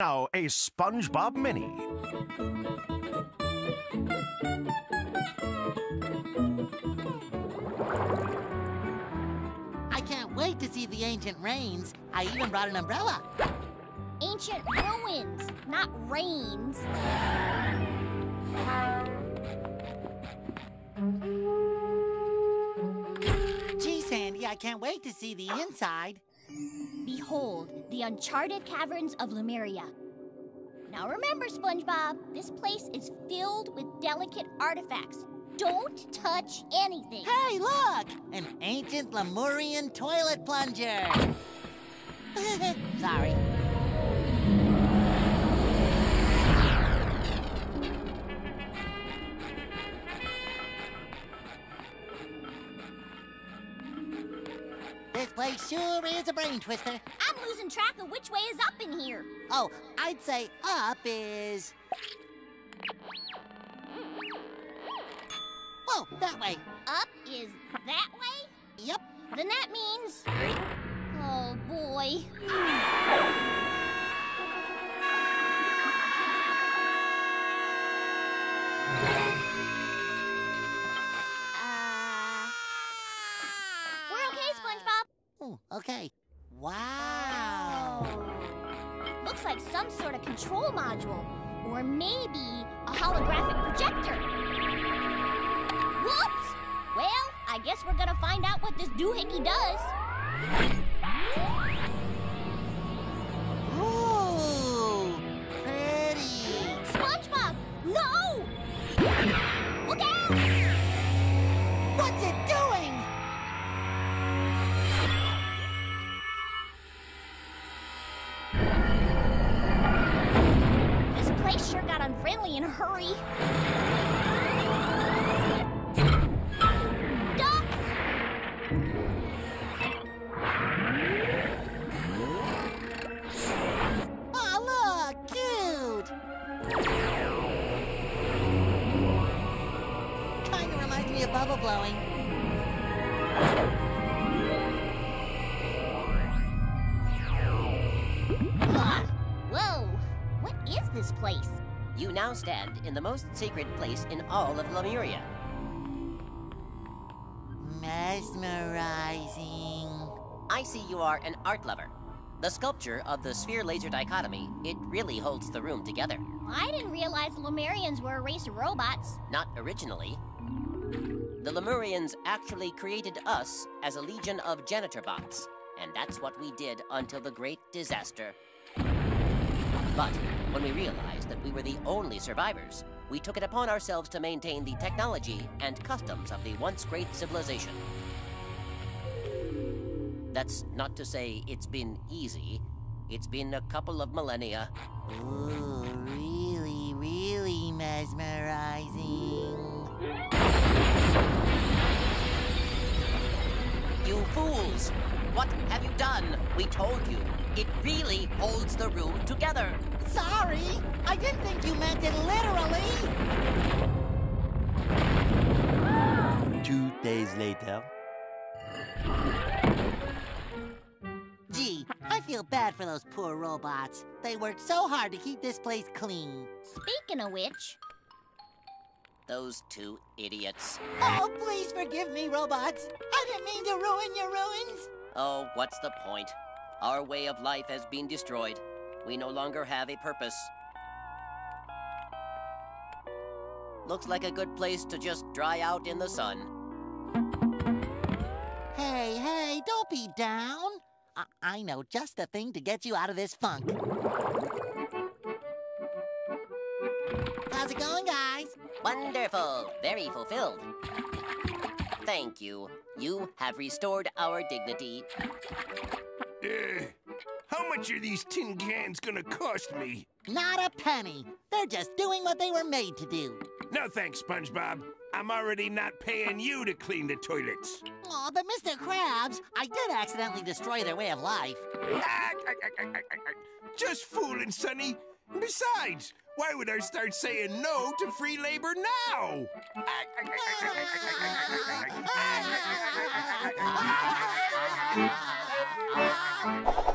Now, a SpongeBob Mini. I can't wait to see the ancient rains. I even brought an umbrella. Ancient ruins, not rains. Gee, Sandy, I can't wait to see the inside. Behold, the uncharted caverns of Lemuria. Now remember, SpongeBob, this place is filled with delicate artifacts. Don't touch anything. Hey, look! An ancient Lemurian toilet plunger. Sorry. This place sure is a brain twister. I'm losing track of which way is up in here. Oh, I'd say up is. Whoa, that way. Up is that way? Yep. Then that means. Oh boy. Okay. Wow. Looks like some sort of control module. Or maybe a holographic projector. Whoops! Well, I guess we're gonna find out what this doohickey does. really in a hurry. Ah, bubble blowing. Whoa! What is this place? You now stand in the most sacred place in all of Lemuria. Mesmerizing. I see you are an art lover. The sculpture of the sphere laser dichotomy, it really holds the room together. I didn't realize Lemurians were a race of robots. Not originally. The Lemurians actually created us as a legion of janitor bots, and that's what we did until the great disaster. But when we realized that we were the only survivors, we took it upon ourselves to maintain the technology and customs of the once great civilization. That's not to say it's been easy. It's been a couple of millennia. Ooh, really, really mesmerizing. You fools! What have you done? We told you. It really holds the room together. Sorry, I didn't think you meant it literally. Two days later. Gee, I feel bad for those poor robots. They worked so hard to keep this place clean. Speaking of which, Those two idiots. Oh, please forgive me, robots. I didn't mean to ruin your ruins. Oh, what's the point? Our way of life has been destroyed. We no longer have a purpose. Looks like a good place to just dry out in the sun. Hey, hey, don't be down. I, I know just the thing to get you out of this funk. How's it going, guys? Wonderful! Very fulfilled. Thank you. You have restored our dignity. Uh, how much are these tin cans gonna cost me? Not a penny. They're just doing what they were made to do. No thanks, SpongeBob. I'm already not paying you to clean the toilets. Aw, but Mr. Krabs, I did accidentally destroy their way of life. Ah, ah, ah, ah. Just fooling, Sonny. Besides, why would I start saying no to free labor now? Ah!